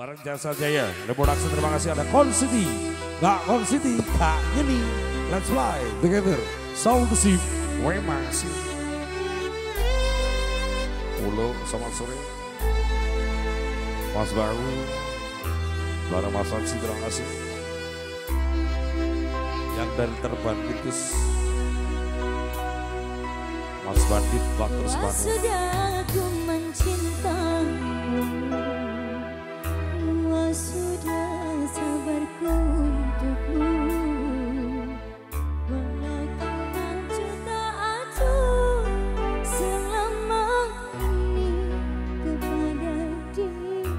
Barang Jasa Jaya, The Production terima kasih ada Con City, Gak Con City, Kak Yeni, Let's Fly Together, Sound the Sip, Wema masih. Ulo, selamat sore. Mas Baru, bareng Mas Ramsi terima kasih. Yang dari terbang itu Mas Bandit, Waktu Bandit. sudah sabarku untukmu. Walau kau cinta aku selama ini kepada dirimu?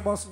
bosses